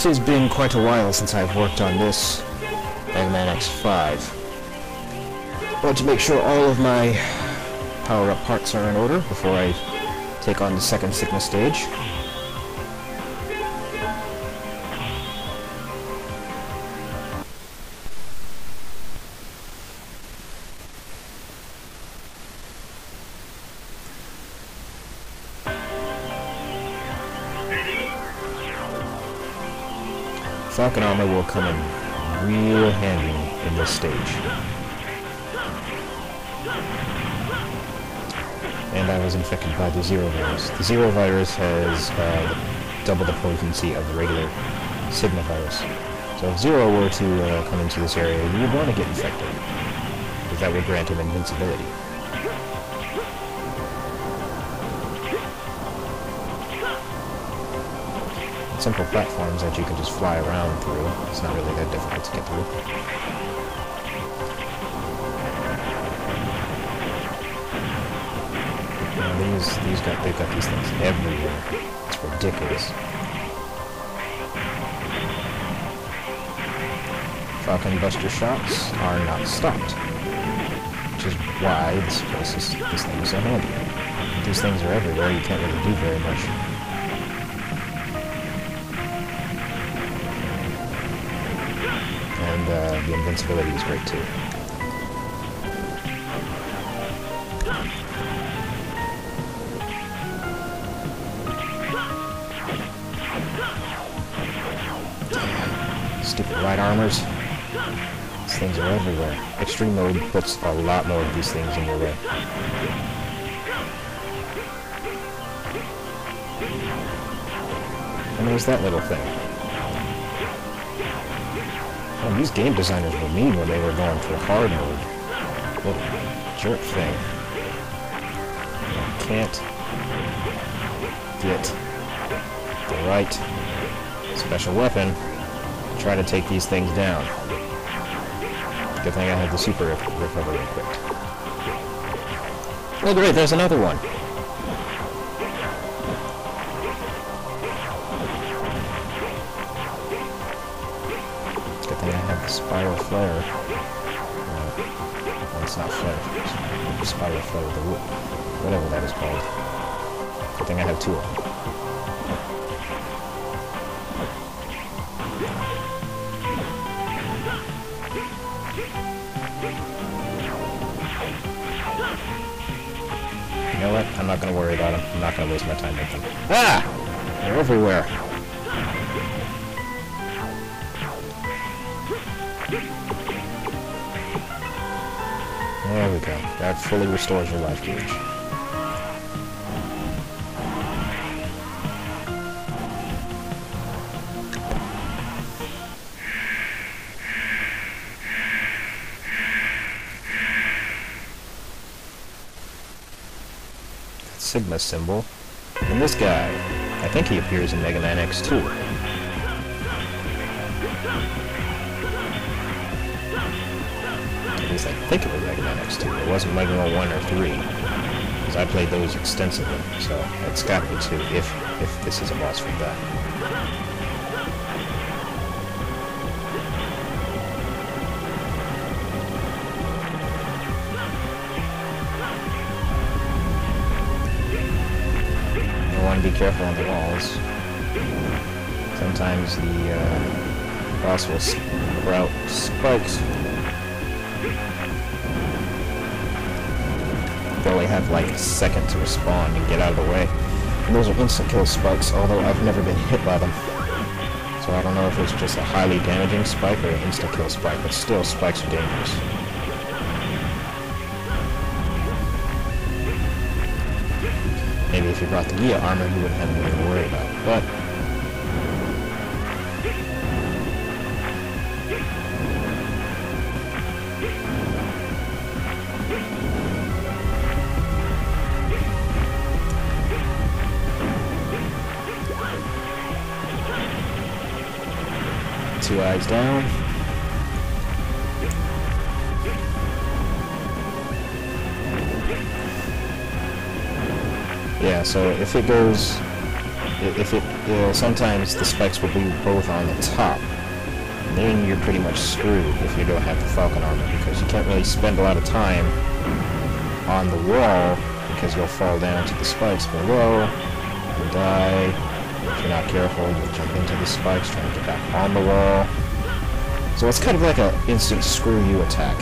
Tis been quite a while since I've worked on this Mega Man X5. I Want to make sure all of my power-up parts are in order before I take on the second Sigma stage. Falcon armor will come in real handy in this stage. And I was infected by the Zero virus. The Zero virus has uh, double the potency of the regular Sigma virus. So if Zero were to uh, come into this area, you would want to get infected. Because that would grant him invincibility. Simple platforms that you can just fly around through. It's not really that difficult to get through. These these got they've got these things everywhere. It's ridiculous. Falcon Buster shots are not stopped. Which is why this place is this thing is so handy. These things are everywhere, you can't really do very much. The invincibility is great too. Stupid right armors. These things are everywhere. Extreme mode puts a lot more of these things in your way. And there's that little thing. These game designers were mean when they were going for hard mode. Little jerk thing. I can't get the right special weapon to try to take these things down. Good thing I have the super recovery equipped. Oh great, there's another one. Spiral Flare. Uh, well, it's not Flare. It's Spiral Flare, the wood. Whatever that is called. Good thing I have two of them. You know what? I'm not going to worry about them. I'm not going to waste my time with them. Ah! They're everywhere. There we go. That fully restores your life gauge. Sigma symbol. And this guy, I think he appears in Mega Man X2. I think it was Mega Man X2. It wasn't Mega Man 1 or 3. Because I played those extensively, so it's got to be 2, if, if this is a boss from that. Be careful on the walls. Sometimes the uh, boss will sprout spikes only have like a second to respond and get out of the way. And those are instant kill spikes, although I've never been hit by them. So I don't know if it's just a highly damaging spike or an instant kill spike, but still spikes are dangerous. Maybe if you brought the Gaea armor, you wouldn't have anything to worry about. But down. Yeah, so if it goes if it uh, sometimes the spikes will be both on the top, then you're pretty much screwed if you don't have the Falcon armor because you can't really spend a lot of time on the wall because you'll fall down to the spikes below, you'll die, if you're not careful, you'll jump into the spikes trying to get back on the wall. So it's kind of like an instant screw you attack.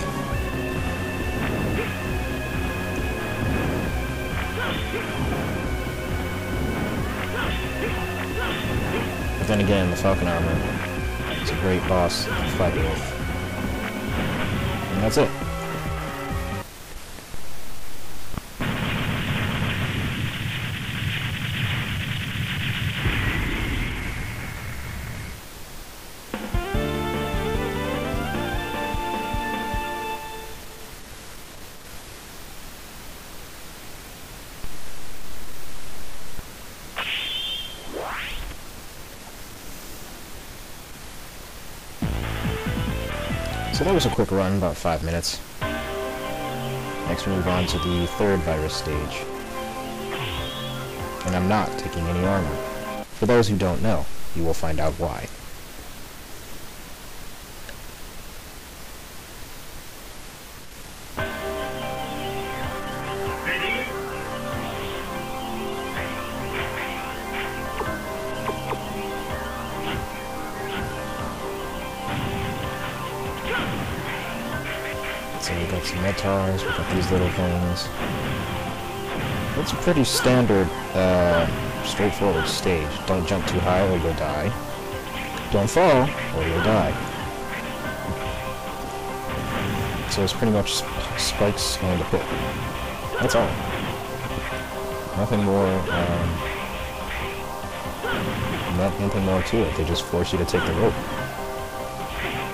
But then again, the Falcon armor is a great boss to fight with. And that's it. So that was a quick run, about five minutes. Next we move on to the third virus stage. And I'm not taking any armor. For those who don't know, you will find out why. Got some metars, we got these little things. It's a pretty standard, uh, straightforward stage. Don't jump too high or you'll die. Don't fall or you'll die. So it's pretty much sp spikes and a pit. That's all. Nothing more, um, not, nothing more to it. They just force you to take the rope.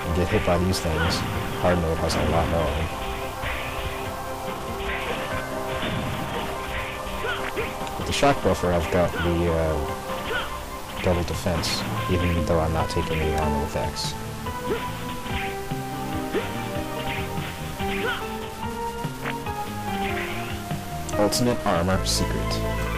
And get hit by these things. Hard mode has a lot more. The shock buffer, I've got the uh, double defense, even though I'm not taking the armor X. Ultimate Armor Secret.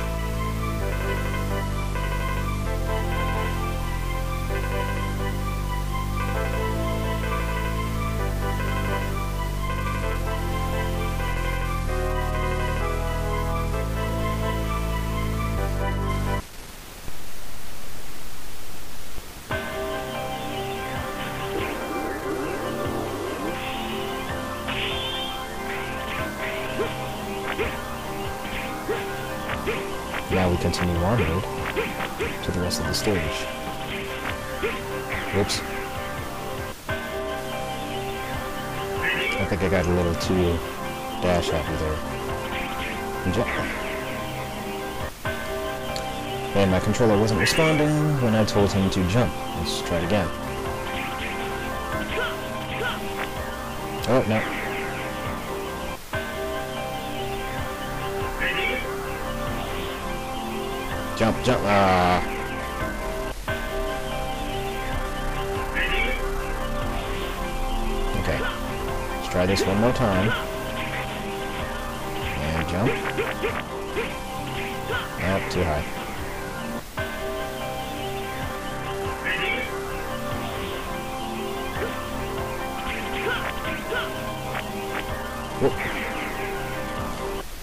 Continue onward to the rest of the stage. Whoops. I think I got a little too dash happy there. Jump. And my controller wasn't responding when I told him to jump. Let's try it again. Oh, no. Jump, jump, ah. Okay. Let's try this one more time. And jump. Nope, too high.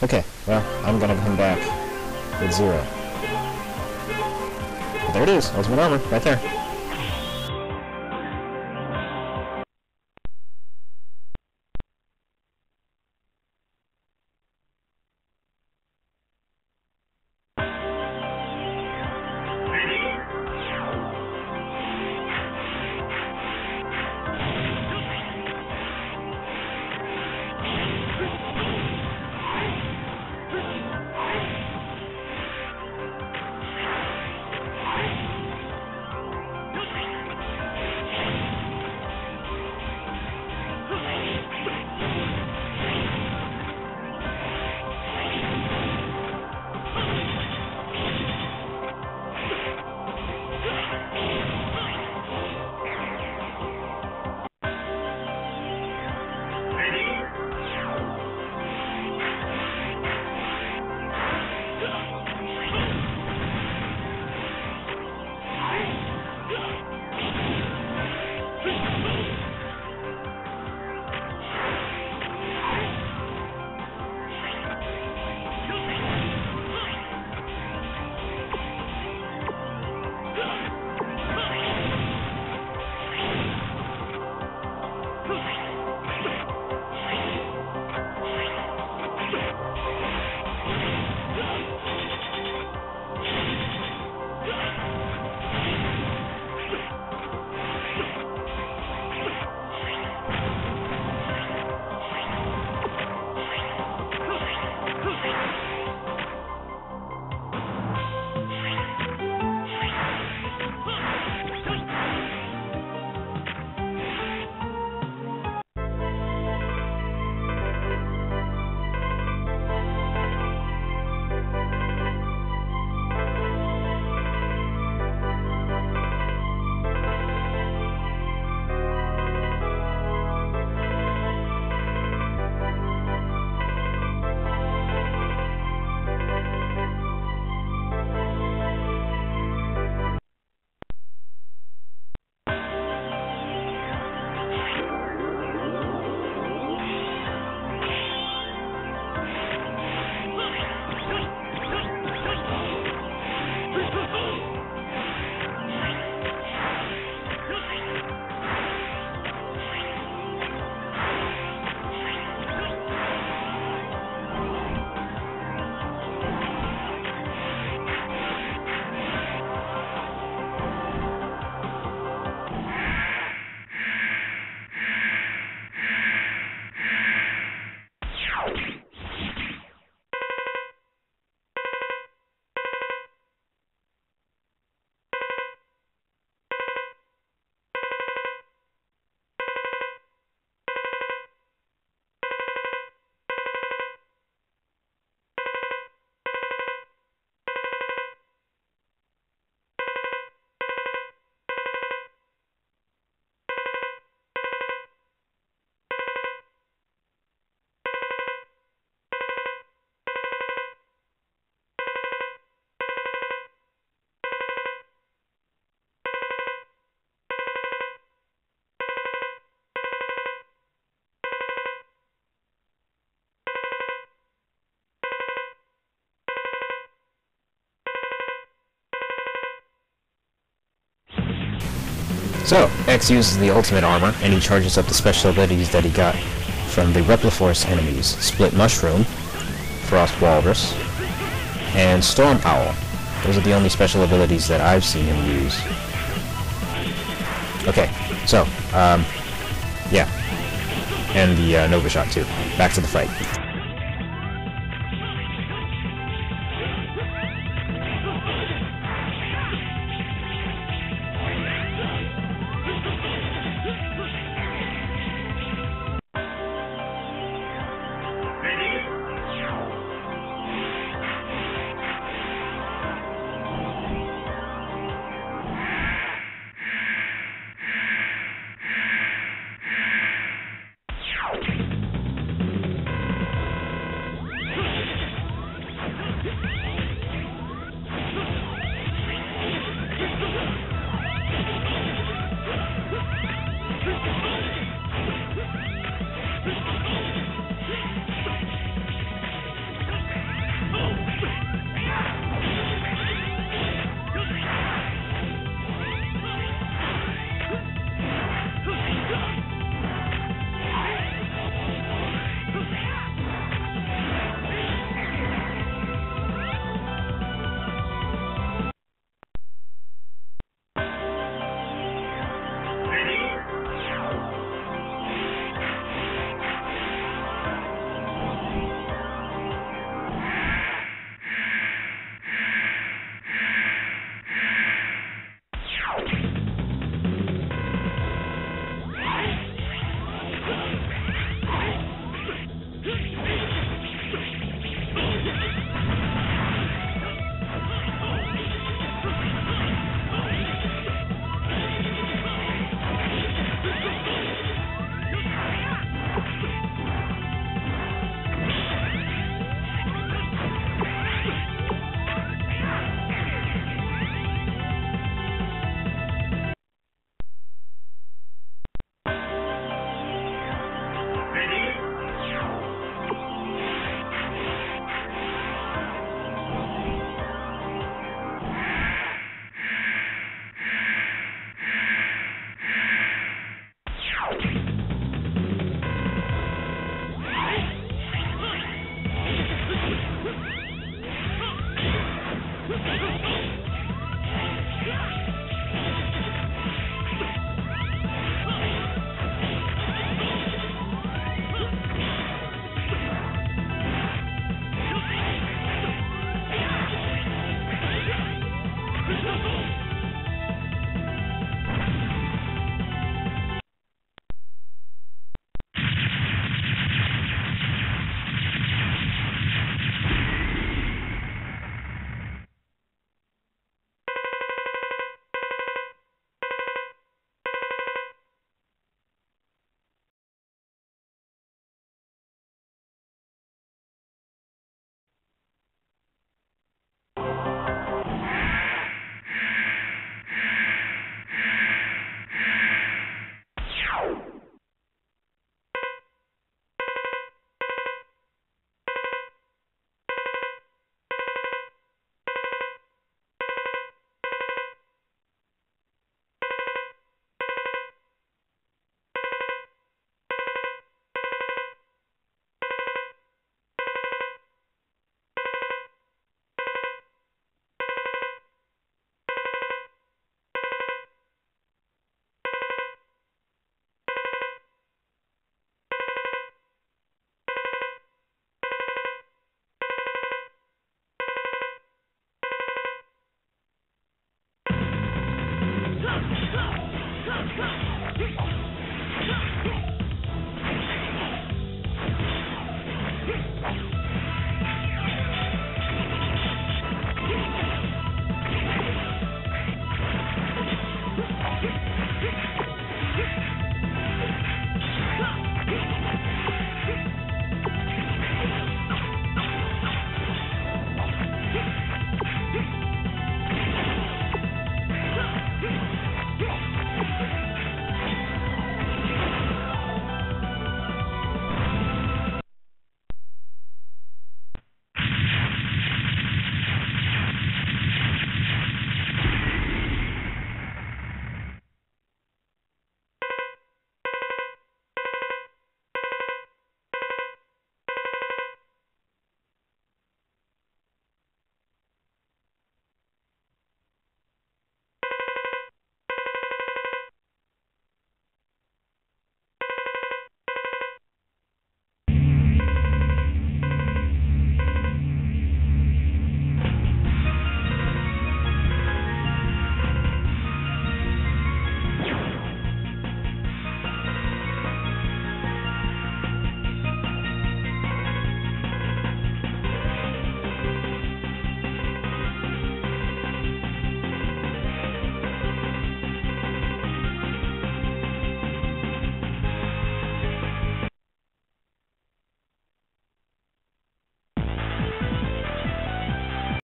Okay, well, I'm gonna come back with zero. There it is, ultimate armor, right there. So, X uses the ultimate armor, and he charges up the special abilities that he got from the Repliforce enemies. Split Mushroom, Frost Walrus, and Storm Owl. Those are the only special abilities that I've seen him use. Okay, so, um, yeah. And the uh, Nova Shot too. Back to the fight.